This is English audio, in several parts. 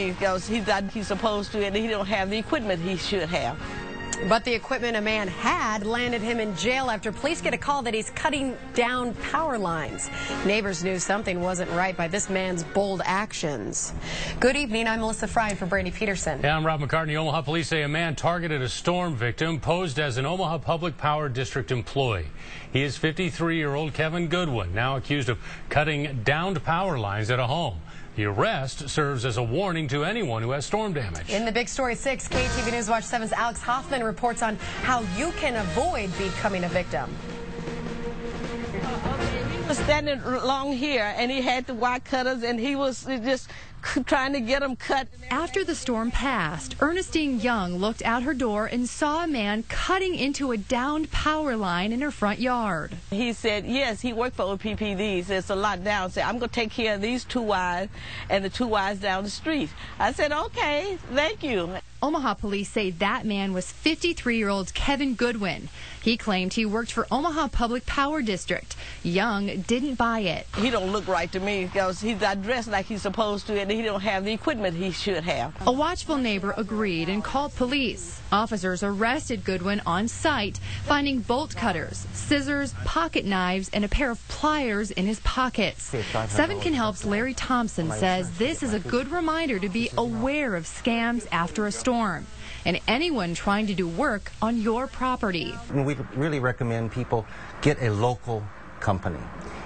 He's not he's supposed to, and he don't have the equipment he should have. But the equipment a man had landed him in jail after police get a call that he's cutting down power lines. Neighbors knew something wasn't right by this man's bold actions. Good evening. I'm Melissa Fry for Brandy Peterson. Yeah, I'm Rob McCartney. Omaha police say a man targeted a storm victim posed as an Omaha Public Power District employee. He is 53-year-old Kevin Goodwin, now accused of cutting downed power lines at a home. The arrest serves as a warning to anyone who has storm damage. In the Big Story 6, KETV News Watch 7's Alex Hoffman reports on how you can avoid becoming a victim. He was standing along here, and he had the wire cutters, and he was just trying to get them cut. After the storm passed, Ernestine Young looked out her door and saw a man cutting into a downed power line in her front yard. He said, yes, he worked for OPPD. It's a lot down. Said, I'm going to take care of these two wires and the two wires down the street. I said, okay, thank you. Omaha police say that man was 53 year old Kevin Goodwin. He claimed he worked for Omaha Public Power District. Young didn't buy it. He don't look right to me because he's not dressed like he's supposed to and he don't have the equipment he should have. A watchful neighbor agreed and called police. Officers arrested Goodwin on site, finding bolt cutters, scissors, pocket knives, and a pair of pliers in his pockets. Seven Can Help's Larry Thompson says this is a good reminder to be aware of scams after a storm and anyone trying to do work on your property. We really recommend people get a local company.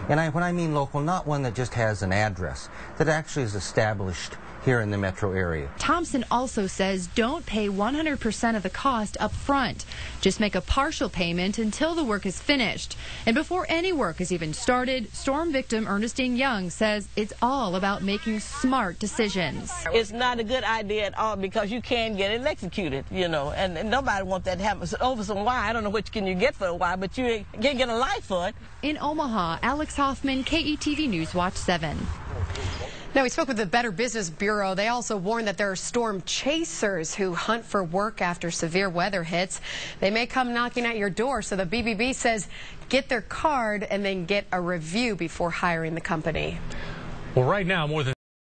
And I, when I mean local, not one that just has an address, that actually is established here in the metro area. Thompson also says don't pay 100% of the cost up front. Just make a partial payment until the work is finished. And before any work is even started, storm victim Ernestine Young says it's all about making smart decisions. It's not a good idea at all because you can get electrocuted, you know, and, and nobody wants that to happen. So over some wire, I don't know what can you get for a wire, but you can't get a life for it. In Omaha, Alex Hoffman, KETV News Watch 7. Now, we spoke with the Better Business Bureau. They also warned that there are storm chasers who hunt for work after severe weather hits. They may come knocking at your door, so the BBB says get their card and then get a review before hiring the company. Well, right now, more than